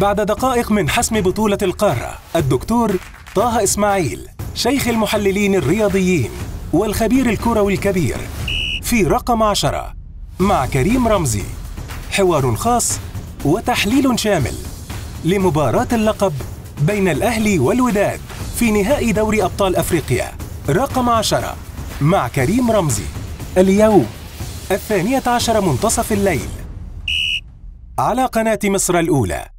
بعد دقائق من حسم بطولة القارة الدكتور طه إسماعيل شيخ المحللين الرياضيين والخبير الكروي الكبير في رقم عشرة مع كريم رمزي. حوار خاص وتحليل شامل لمباراة اللقب بين الأهلي والوداد في نهائي دوري أبطال أفريقيا. رقم عشرة مع كريم رمزي. اليوم الثانية عشر منتصف الليل. على قناة مصر الأولى.